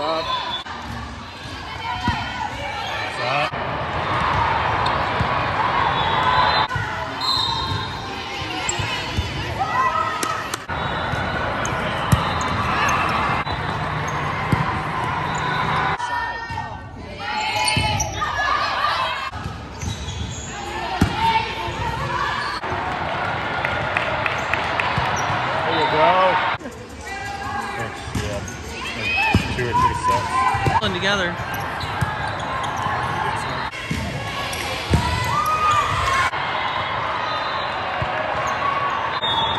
up? something together.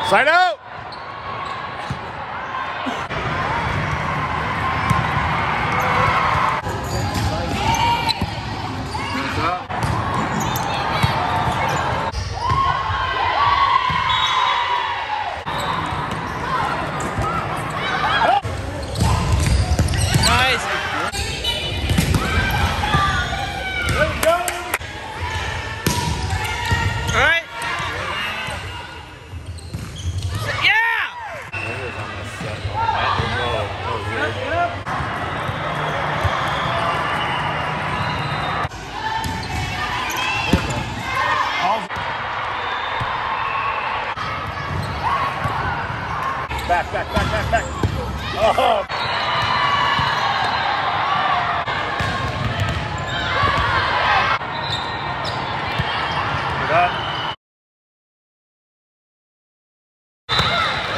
Sign up! Back, back, back, back, back. Oh. Get up.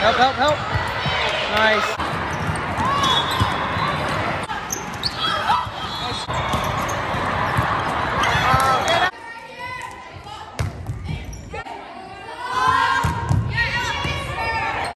Help, help, help. Nice.